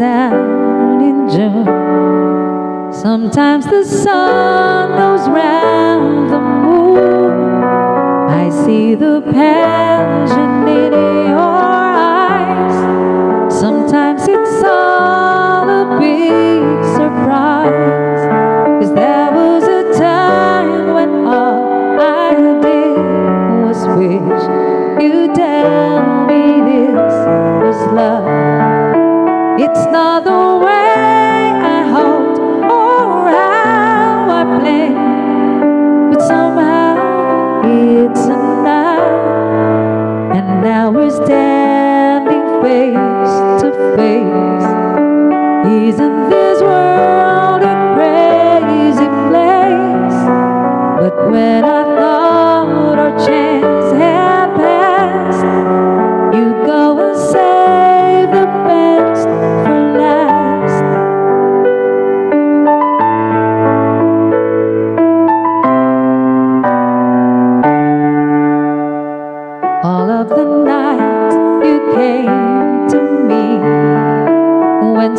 down in June. Sometimes the sun goes round the moon. I see the passion in your eyes. Sometimes it's all a big surprise. Cause there but somehow it's. And now we're standing face to face. Isn't this world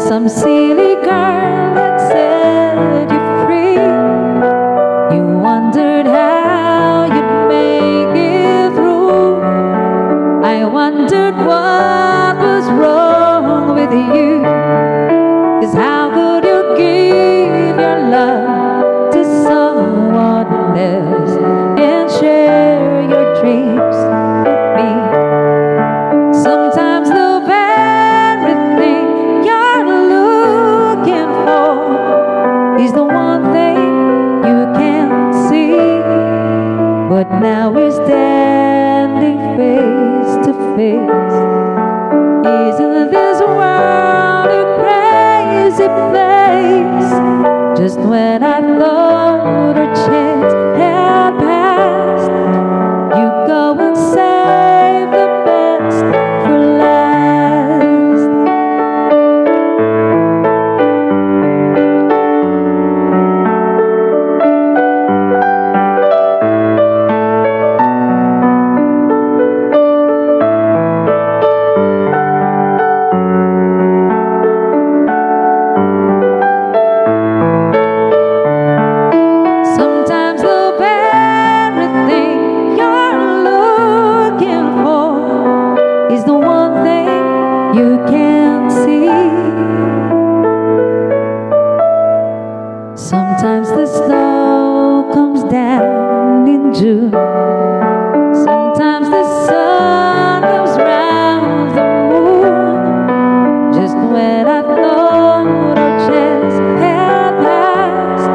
some silly girl had set But now we're standing face to face. Isn't this world a crazy place? Just when Sometimes the snow comes down in June. Sometimes the sun goes round the moon. Just when I thought our chance had passed,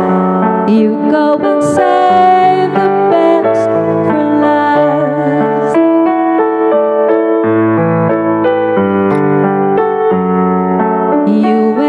you go and save the best for last. You.